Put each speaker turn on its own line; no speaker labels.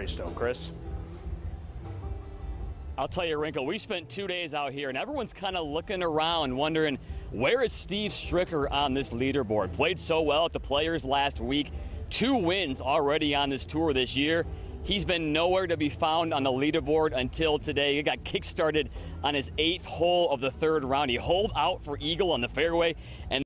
Greystone. Chris?
I'll tell you, Wrinkle, we spent two days out here, and everyone's kind of looking around, wondering where is Steve Stricker on this leaderboard? Played so well at the Players last week, two wins already on this tour this year. He's been nowhere to be found on the leaderboard until today. He got kick-started on his eighth hole of the third round. He holed out for eagle on the fairway, and